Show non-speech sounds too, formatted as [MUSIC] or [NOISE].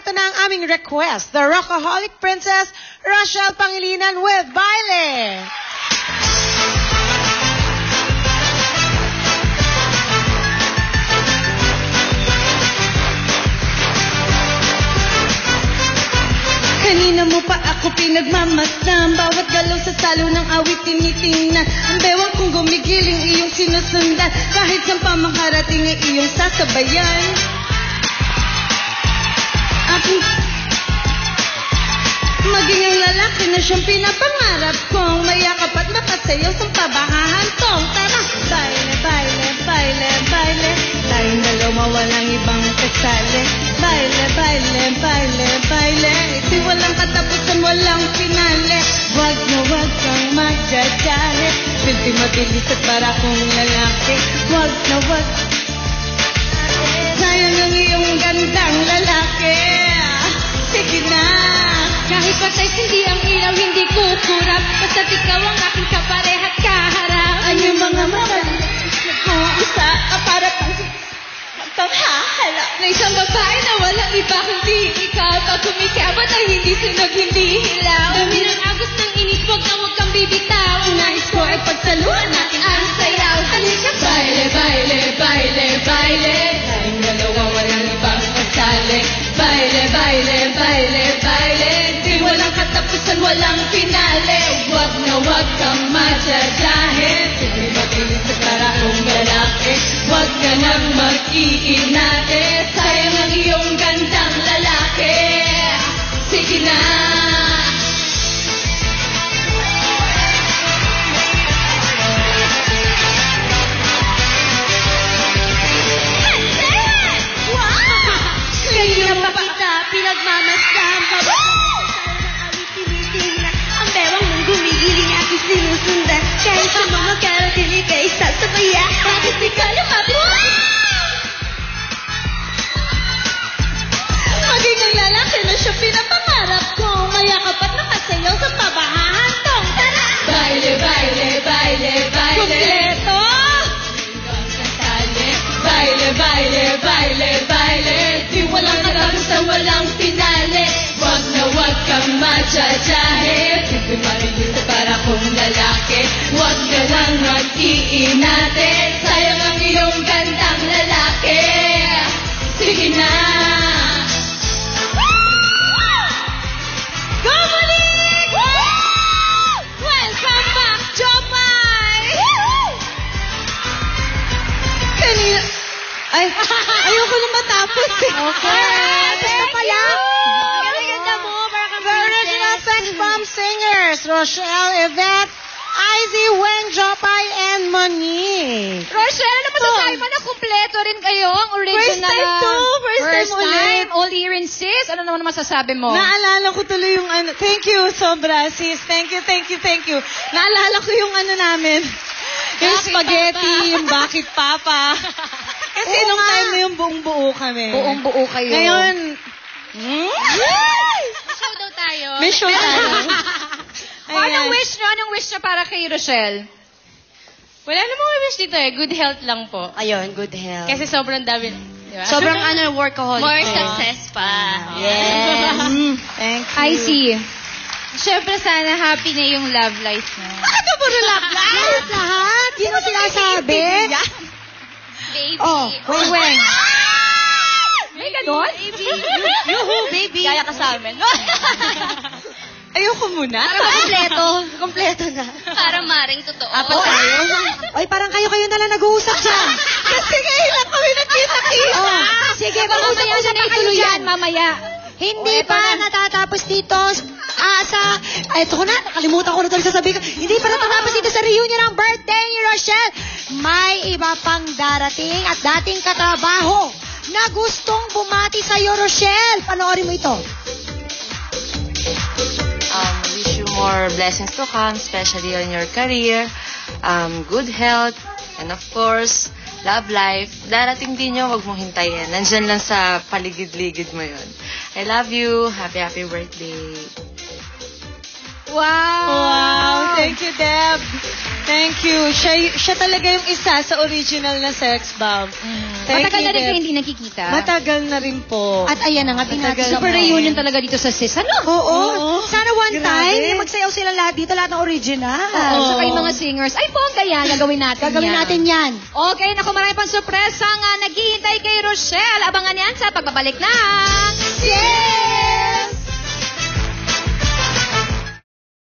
eto na ang aming request. The Rockaholic Princess, Rochelle Pangilinan with Baile. Kanina mo pa ako pinagmamasdan Bawat galaw sa salo ng awit tinitingnan Ang bewang kong gumigiling iyong sinusundan Kahit saan pa makarating ay iyong sasabayan siyang pinapangarap kong Mayakap at makasayaw sa pabahahantong Tara! Baile, baile, baile, baile. Tayong dalawa walang ibang kasali. Baile, baile, baile, baile. Ito'y walang katapusan, walang pinale Wag na wag kang magdadali Silbi mabilis at para kong lalaki. Wag na wag Sayang ang iyong gandang lalaki ikaw ang aking kaparehat kaharap Ang iyong mga mata Nag-uusa ka para pang Panghahala Na isang babae na walang iba kundi ikaw. Pag kumikiabat ay hindi sunog, hindi hilaw. Dami ng agos ng init, huwag na huwag kang bibitaw Ang nais ko ay pagsaluhan natin ang sayaw. Halika baile, baile, baile, baile. Tayong dalawa walang ibang kasali Baile, baile, baile, baile. Di walang katapusan, walang Huwag na huwag kang madadahe Sige makinig sa para kong lalaki Huwag ka nang mag-iinate Sayang ang iyong gandang lalaki Sige na Kanina pa kita pinagmamasdan Ang sa mga karating ikay sasabaya Bakit di Okay, basta pala. Ang ganda mo, para kang The original sex bomb singers, Rochelle, Yvette, Izzy, Wen, Jopay, and Monique. Rochelle, ano masasabi mo na kumpleto rin kayo? Ang original. First time to, first time ulit. time, all year in sis. Ano naman masasabi mo? Naalala ko tuloy yung ano. Thank you, sobra, sis. Thank you, thank you, thank you. Naalala ko yung ano namin. Yung Bakit spaghetti, Papa? yung bakit papa. [LAUGHS] Kasi Oo nung nga. time na yung buong buo kami. Buong buo kayo. Ngayon, hmm? show daw tayo. May show tayo. O, [LAUGHS] anong Ayan. wish nyo? Anong wish nyo para kay Rochelle? Wala namang wish dito eh. Good health lang po. Ayun, good health. Kasi sobrang dami. Di ba? Sobrang ano, workaholic. More ko. success pa. Yes. Mm, [LAUGHS] thank you. I see. Siyempre sana happy na yung love life mo. Bakit ka puro love Lahat, lahat. Yun ang sinasabi. Baby. Oh, Uy, Wen. May ganon? Baby. Yuhu, baby. Kaya ka sa amin. [LAUGHS] Ayoko muna. Kompleto. Kompleto na. Para maring totoo. Apat tayo. Oy, parang kayo-kayo na lang nag-uusap dyan. Kasi ngayon lang kami nakita-kita. Oh, sige, Mamaya mag-usap-usap na na kayo ituloy dyan. yan, mamaya. Hindi O, eto pa na. natatapos dito. Asa, eto ko na, nakalimutan ko na tuloy sasabihin ko. Hindi pa natatapos dito sa reunion ng birthday ni Rochelle. May iba pang darating at dating katrabaho na gustong bumati sa'yo, Rochelle. Panoorin mo ito. Um, wish you more blessings to come, especially on your career, um, good health, and of course, love life. Darating din yun, huwag mong hintayin. Nandyan lang sa paligid-ligid mo yun. I love you. Happy, happy birthday. Wow. Wow, thank you, Deb. Thank you. Siya, siya talaga yung isa sa original na sex bomb. Thank Matagal you, na rin Beb. kayo hindi nakikita. Matagal na rin po. At ayan na nga, Matagal Super na reunion talaga dito sa SIS. Ano? Oo. Oo. Sana one Grabe. time, yung magsayaw sila lahat dito, lahat ng original. Oo. Saka yung mga singers. Ay, bongga yan. Gagawin natin Gagawin yan. natin yan. Okay, naku, marami pang sorpresa nga naghihintay kay Rochelle. Abangan yan sa pagbabalik ng... Yay!